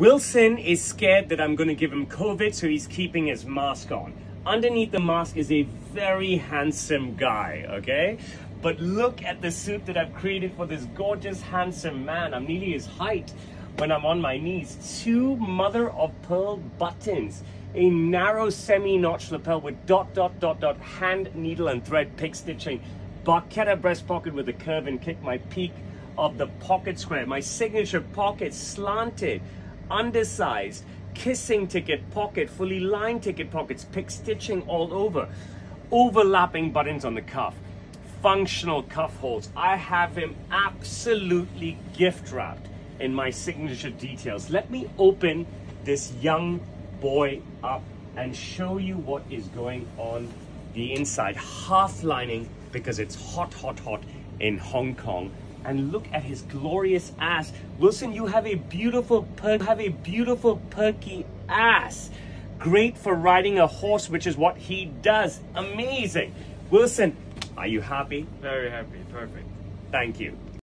Wilson is scared that I'm going to give him COVID, so he's keeping his mask on. Underneath the mask is a very handsome guy, okay? But look at the suit that I've created for this gorgeous, handsome man. I'm nearly his height when I'm on my knees. Two mother of pearl buttons. A narrow semi-notch lapel with dot, dot, dot, dot, hand, needle, and thread pick stitching. Barchetta breast pocket with a curve and kick. My peak of the pocket square. My signature pocket slanted, undersized, kissing ticket pocket, fully lined ticket pockets, pick stitching all over. Overlapping buttons on the cuff functional cuff holes. I have him absolutely gift wrapped in my signature details. Let me open this young boy up and show you what is going on the inside. Half lining because it's hot, hot, hot in Hong Kong. And look at his glorious ass. Wilson, you have a beautiful, have a beautiful perky ass. Great for riding a horse, which is what he does. Amazing. Wilson, are you happy? Very happy. Perfect. Thank you.